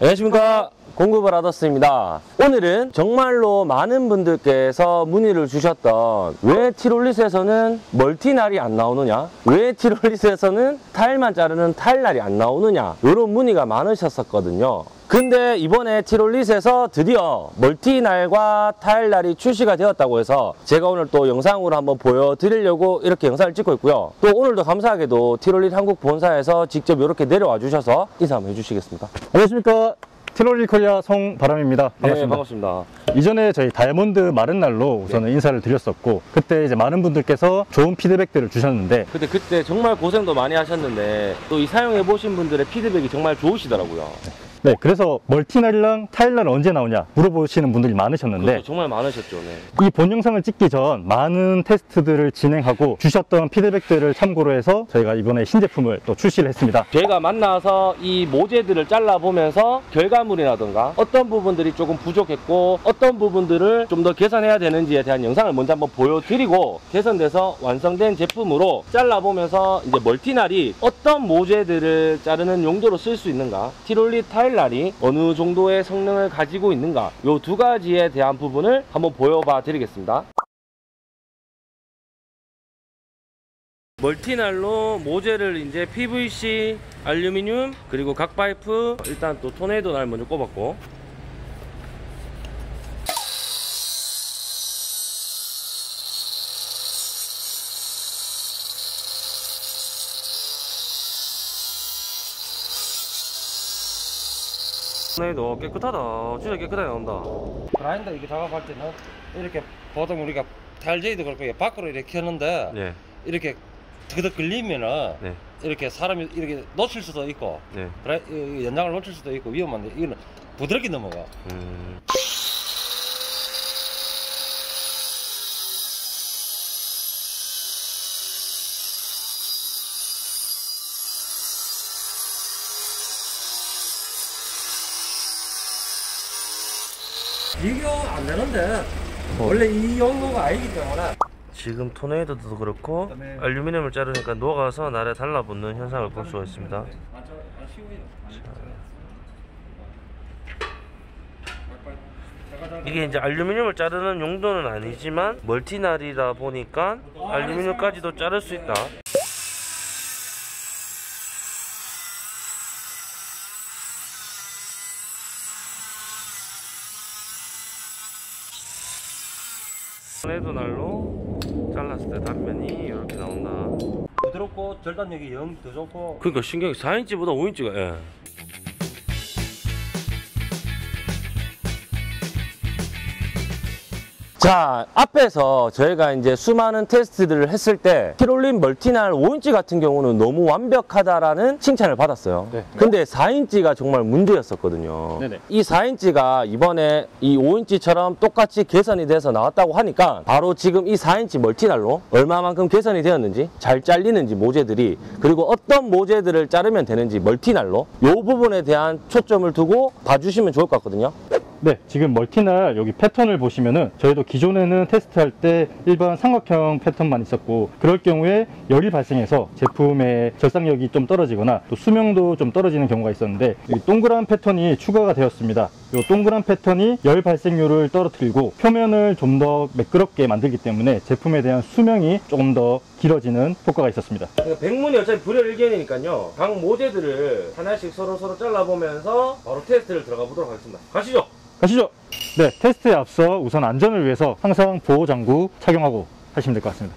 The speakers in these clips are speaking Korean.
안녕하십니까. 공급을 하더스입니다. 오늘은 정말로 많은 분들께서 문의를 주셨던 왜 티롤릿에서는 멀티날이 안 나오느냐? 왜 티롤릿에서는 타일만 자르는 타일날이 안 나오느냐? 이런 문의가 많으셨었거든요 근데 이번에 티롤릿에서 드디어 멀티날과 타일날이 출시가 되었다고 해서 제가 오늘 또 영상으로 한번 보여드리려고 이렇게 영상을 찍고 있고요 또 오늘도 감사하게도 티롤릿 한국 본사에서 직접 이렇게 내려와 주셔서 인사 한번 해주시겠습니까? 안녕하십니까 티롤릿 코리아 송바람입니다. 반갑습니다. 네, 반갑습니다. 이전에 저희 다이아몬드 마른 날로 우선은 인사를 드렸었고 그때 이제 많은 분들께서 좋은 피드백들을 주셨는데 근데 그때 정말 고생도 많이 하셨는데 또 이 사용해 보신 분들의 피드백이 정말 좋으시더라고요. 네 그래서 멀티날이랑 타일날 언제 나오냐 물어보시는 분들이 많으셨는데 그것도 정말 많으셨죠. 네. 이 본 영상을 찍기 전 많은 테스트들을 진행하고 주셨던 피드백들을 참고로 해서 저희가 이번에 신제품을 또 출시를 했습니다. 저희가 만나서 이 모재들을 잘라보면서 결과물이라든가 어떤 부분들이 조금 부족했고 어떤 부분들을 좀 더 개선해야 되는지에 대한 영상을 먼저 한번 보여드리고 개선돼서 완성된 제품으로 잘라보면서 이제 멀티날이 어떤 모재들을 자르는 용도로 쓸 수 있는가 티롤리 타일 날이 어느 정도의 성능을 가지고 있는가 요두 가지에 대한 부분을 한번 보여봐 드리겠습니다. 멀티날로 모재를 이제 PVC, 알루미늄, 그리고 각 파이프, 일단 또 토네이도 날 먼저 꼽았고. 토네이도 깨끗하다. 진짜 깨끗하게 나온다. 그라인더 이렇게 작업할 때는 이렇게 보통 우리가 달제이도 그렇고 밖으로 이렇게 켜는데 네, 이렇게 그득 걸리면은 네, 이렇게 사람이 이렇게 놓칠 수도 있고 네. 연장을 놓칠 수도 있고 위험한데 이거는 부드럽게 넘어가 음. 비교 안 되는데. 원래 이 용도가 아니기 때문에. 지금 토네이도도 그렇고 알루미늄을 자르니까 녹아서 날에 달라붙는 현상을 볼 수가 있습니다. 이게 이제 알루미늄을 자르는 용도는 아니지만 멀티날이다 보니까 알루미늄까지도 자를 수 있다. 토네이도 날로 잘랐을 때 단면이 이렇게 나온다. 부드럽고 절단력이 영 더 좋고 그러니까 신경이 4인치보다 5인치가 예. 자 앞에서 저희가 이제 수많은 테스트들을 했을 때 티롤릿 멀티날 5인치 같은 경우는 너무 완벽하다라는 칭찬을 받았어요 네. 근데 4인치가 정말 문제였었거든요 네네. 이 4인치가 이번에 이 5인치처럼 똑같이 개선이 돼서 나왔다고 하니까 바로 지금 이 4인치 멀티날로 얼마만큼 개선이 되었는지 잘 잘리는지 모재들이 그리고 어떤 모재들을 자르면 되는지 멀티날로 이 부분에 대한 초점을 두고 봐주시면 좋을 것 같거든요 네 지금 멀티날 여기 패턴을 보시면은 저희도 기존에는 테스트할 때 일반 삼각형 패턴만 있었고 그럴 경우에 열이 발생해서 제품의 절삭력이 좀 떨어지거나 또 수명도 좀 떨어지는 경우가 있었는데 이 동그란 패턴이 추가가 되었습니다. 이 동그란 패턴이 열 발생률을 떨어뜨리고 표면을 좀 더 매끄럽게 만들기 때문에 제품에 대한 수명이 조금 더 길어지는 효과가 있었습니다. 그러니까 백문이 어차피 불여일견이니까요. 각 모재들을 하나씩 서로 서로 잘라보면서 바로 테스트를 들어가 보도록 하겠습니다. 가시죠. 가시죠. 네 테스트에 앞서 우선 안전을 위해서 항상 보호장구 착용하고 하시면 될 것 같습니다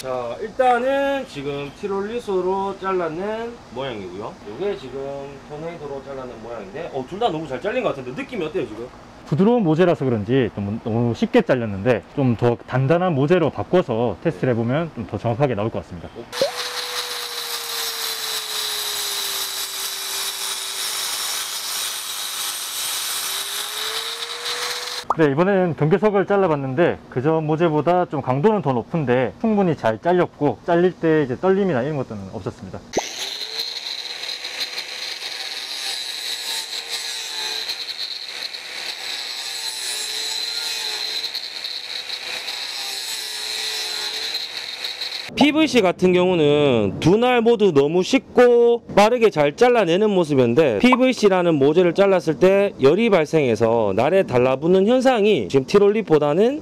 자 일단은 지금 티롤리소로 잘라낸 모양이고요. 이게 지금 토네이도로 잘라낸 모양인데 어, 둘 다 너무 잘 잘린 것 같은데 느낌이 어때요 지금? 부드러운 모재라서 그런지 좀 너무 쉽게 잘렸는데 좀 더 단단한 모재로 바꿔서 테스트를 해보면 좀 더 정확하게 나올 것 같습니다 네, 이번엔 경계석을 잘라봤는데 그전 모재보다 좀 강도는 더 높은데 충분히 잘 잘렸고 잘릴 때 이제 떨림이나 이런 것들은 없었습니다. PVC 같은 경우는 두 날 모두 너무 쉽고 빠르게 잘 잘라내는 모습인데 PVC라는 모재를 잘랐을 때 열이 발생해서 날에 달라붙는 현상이 지금 티롤릿보다는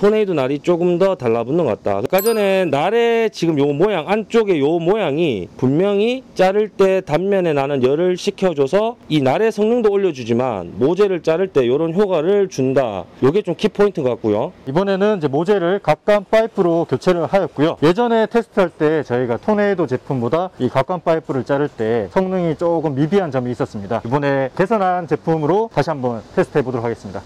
토네이도 날이 조금 더 달라붙는 것 같다. 아까 전에 날의 지금 요 모양 안쪽에 요 모양이 분명히 자를 때 단면에 나는 열을 식혀줘서 이 날의 성능도 올려주지만 모재를 자를 때 이런 효과를 준다. 요게 좀 키포인트 같고요. 이번에는 이제 모재를 각관 파이프로 교체를 하였고요. 예전에 테스트할 때 저희가 토네이도 제품보다 이 각관 파이프를 자를 때 성능이 조금 미비한 점이 있었습니다. 이번에 개선한 제품으로 다시 한번 테스트해 보도록 하겠습니다.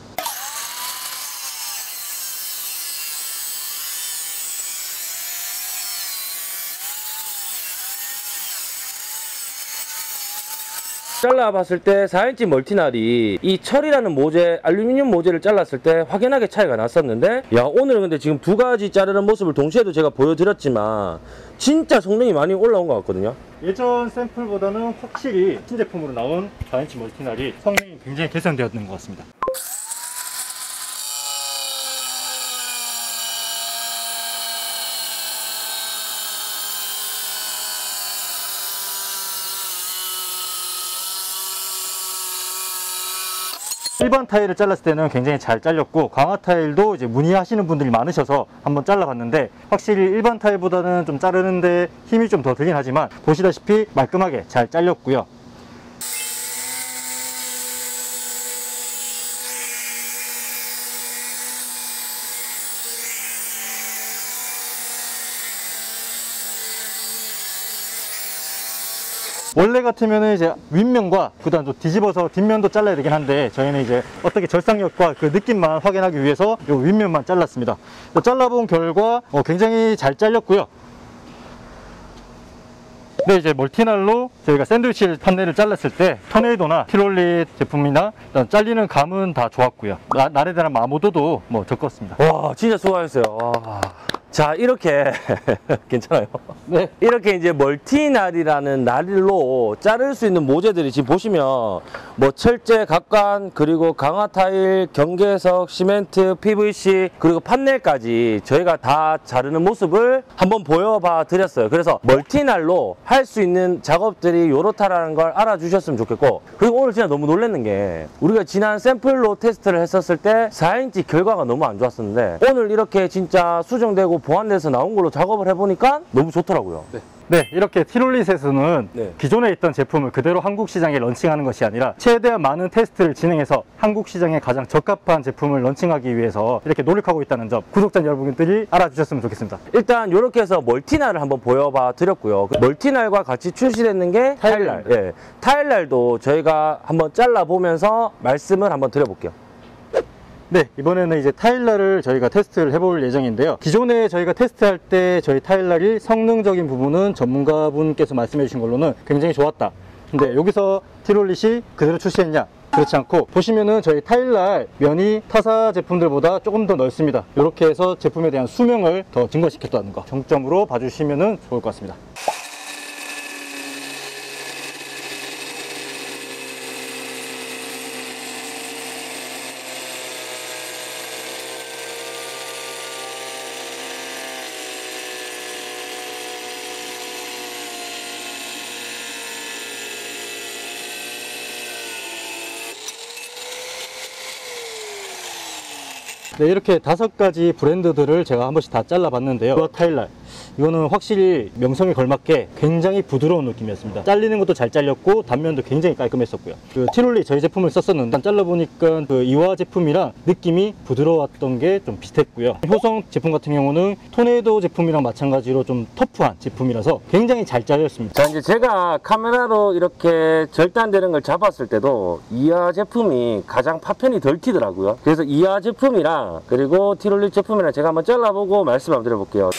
잘라봤을 때 4인치 멀티날이 이 철이라는 모재, 알루미늄 모재를 잘랐을 때 확연하게 차이가 났었는데 야 오늘은 근데 지금 두 가지 자르는 모습을 동시에도 제가 보여드렸지만 진짜 성능이 많이 올라온 것 같거든요 예전 샘플보다는 확실히 신제품으로 나온 4인치 멀티날이 성능이 굉장히 개선되었는 것 같습니다. 일반 타일을 잘랐을 때는 굉장히 잘 잘렸고 강화 타일도 이제 문의하시는 분들이 많으셔서 한번 잘라봤는데 확실히 일반 타일보다는 좀 자르는데 힘이 좀 더 들긴 하지만 보시다시피 말끔하게 잘 잘렸고요. 원래 같으면은 이제 윗면과 그다음 또 뒤집어서 뒷면도 잘라야 되긴 한데 저희는 이제 어떻게 절상력과 그 느낌만 확인하기 위해서 요 윗면만 잘랐습니다. 또 잘라본 결과 어, 굉장히 잘 잘렸고요. 네, 이제 멀티날로 저희가 샌드위치 판넬을 잘랐을 때 터네이도나 티롤릿 제품이나 잘리는 감은 다 좋았고요. 나, 날에 대한 마모도도 뭐 적었습니다. 와 진짜 수고하셨어요 와. 자 이렇게 괜찮아요 네. 이렇게 이제 멀티날이라는 날로 자를 수 있는 모재들이 지금 보시면 뭐 철제, 각관, 그리고 강화 타일, 경계석, 시멘트, PVC 그리고 판넬까지 저희가 다 자르는 모습을 한번 보여봐 드렸어요. 그래서 멀티날로 할 수 있는 작업들이 요렇다라는 걸 알아주셨으면 좋겠고 그리고 오늘 진짜 너무 놀랐는 게 우리가 지난 샘플로 테스트를 했었을 때 4인치 결과가 너무 안 좋았었는데 오늘 이렇게 진짜 수정되고 보완돼서 나온 걸로 작업을 해보니까 너무 좋더라고요. 네, 이렇게 티롤릿에서는 네. 기존에 있던 제품을 그대로 한국 시장에 런칭하는 것이 아니라 최대한 많은 테스트를 진행해서 한국 시장에 가장 적합한 제품을 런칭하기 위해서 이렇게 노력하고 있다는 점 구독자 여러분들이 알아주셨으면 좋겠습니다. 일단 이렇게 해서 멀티날을 한번 보여봐 드렸고요. 그 멀티날과 같이 출시됐는 게 타일날. 예. 타일날도 저희가 한번 잘라 보면서 말씀을 한번 드려볼게요. 네, 이번에는 이제 타일날을 저희가 테스트를 해볼 예정인데요. 기존에 저희가 테스트할 때 저희 타일날이 성능적인 부분은 전문가분께서 말씀해 주신 걸로는 굉장히 좋았다. 근데 여기서 티롤릿이 그대로 출시했냐? 그렇지 않고 보시면은 저희 타일날 면이 타사 제품들보다 조금 더 넓습니다. 이렇게 해서 제품에 대한 수명을 더 증가시켰다는 거 정점으로 봐주시면은 좋을 것 같습니다. 네, 이렇게 다섯 가지 브랜드들을 제가 한 번씩 다 잘라봤는데요. 이 타일날. 이거는 확실히 명성에 걸맞게 굉장히 부드러운 느낌이었습니다. 잘리는 것도 잘 잘렸고 단면도 굉장히 깔끔했었고요. 그 티롤리 저희 제품을 썼었는데 잘라보니까 그 이화 제품이랑 느낌이 부드러웠던 게 좀 비슷했고요. 효성 제품 같은 경우는 토네이도 제품이랑 마찬가지로 좀 터프한 제품이라서 굉장히 잘 잘렸습니다. 자, 이제 제가 카메라로 이렇게 절단되는 걸 잡았을 때도 이하 제품이 가장 파편이 덜 튀더라고요. 그래서 이하 제품이랑 그리고 티롤릿 제품이랑 제가 한번 잘라보고 말씀 한번 드려볼게요.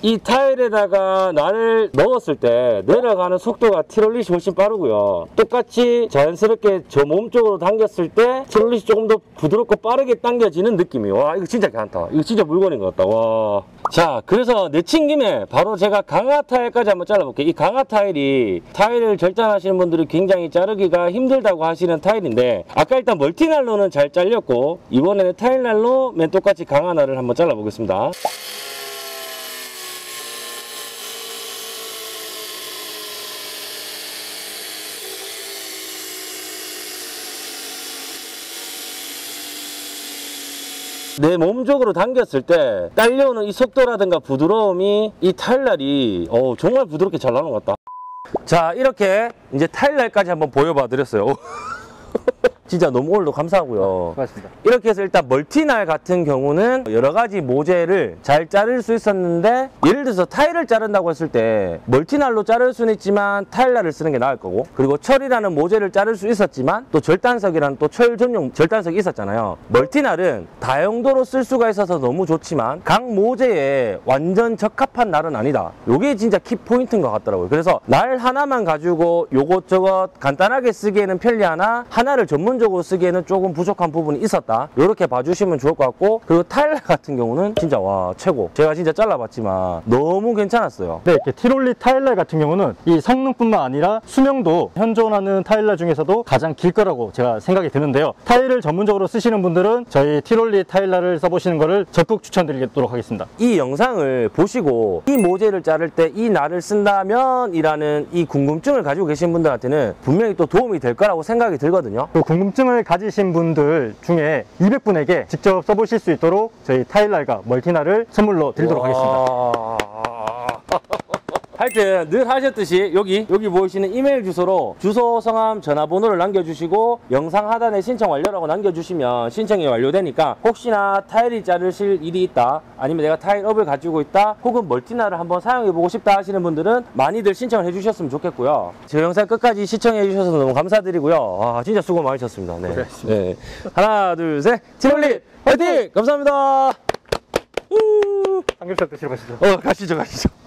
이 타일에다가 날을 넣었을 때 내려가는 속도가 티롤릿이 훨씬 빠르고요. 똑같이 자연스럽게 저 몸 쪽으로 당겼을 때 티롤릿이 조금 더 부드럽고 빠르게 당겨지는 느낌이에요. 와 이거 진짜 괜찮다. 이거 진짜 물건인 것 같다. 와. 자 그래서 내친 김에 바로 제가 강화 타일까지 한번 잘라볼게요. 이 강화 타일이 타일을 절단하시는 분들이 굉장히 자르기가 힘들다고 하시는 타일인데 아까 일단 멀티날로는 잘 잘렸고 이번에는 타일날로 맨 똑같이 강화 날을 한번 잘라보겠습니다. 내 몸쪽으로 당겼을 때 딸려오는 이 속도라든가 부드러움이 이 타일날이 어, 정말 부드럽게 잘 나오는 것 같다. 자 이렇게 이제 타일날까지 한번 보여봐 드렸어요. 진짜 너무 오늘도 감사하고요. 고맙습니다. 이렇게 해서 일단 멀티날 같은 경우는 여러 가지 모재를 잘 자를 수 있었는데 예를 들어서 타일을 자른다고 했을 때 멀티날로 자를 수는 있지만 타일날을 쓰는 게 나을 거고 그리고 철이라는 모재를 자를 수 있었지만 또 절단석이라는 또 철 전용 절단석이 있었잖아요 멀티날은 다용도로 쓸 수가 있어서 너무 좋지만 각 모재에 완전 적합한 날은 아니다 요게 진짜 키포인트인 것 같더라고요 그래서 날 하나만 가지고 요것저것 간단하게 쓰기에는 편리하나 하나를 전문 적으로 쓰기에는 조금 부족한 부분이 있었다 이렇게 봐주시면 좋을 것 같고 그리고 타일날 같은 경우는 진짜 와 최고 제가 진짜 잘라봤지만 너무 괜찮았어요 네, 이렇게 티롤리 타일날 같은 경우는 이 성능뿐만 아니라 수명도 현존하는 타일날 중에서도 가장 길 거라고 제가 생각이 드는데요. 타일을 전문적으로 쓰시는 분들은 저희 티롤리 타일날을 써보시는 것을 적극 추천드리도록 하겠습니다. 이 영상을 보시고 이 모재를 자를 때 이 날을 쓴다면 이라는 이 궁금증을 가지고 계신 분들한테는 분명히 또 도움이 될 거라고 생각이 들거든요 그 궁금 증을 가지신 분들 중에 200분에게 직접 써보실 수 있도록 저희 타일날과 멀티날을 선물로 드리도록 하겠습니다. 와. 하여튼 늘 하셨듯이 여기 여기 보이시는 이메일 주소로 주소, 성함, 전화번호를 남겨주시고 영상 하단에 신청 완료라고 남겨주시면 신청이 완료되니까 혹시나 타일이 자르실 일이 있다 아니면 내가 타일업을 가지고 있다 혹은 멀티나를 한번 사용해보고 싶다 하시는 분들은 많이들 신청을 해주셨으면 좋겠고요 제 영상 끝까지 시청해 주셔서 너무 감사드리고요 아 진짜 수고 많으셨습니다 네. 네. 하나 둘셋 티롤리 화이팅 감사합니다 우. 삼겹살 드시러 가시죠. 어 가시죠 가시죠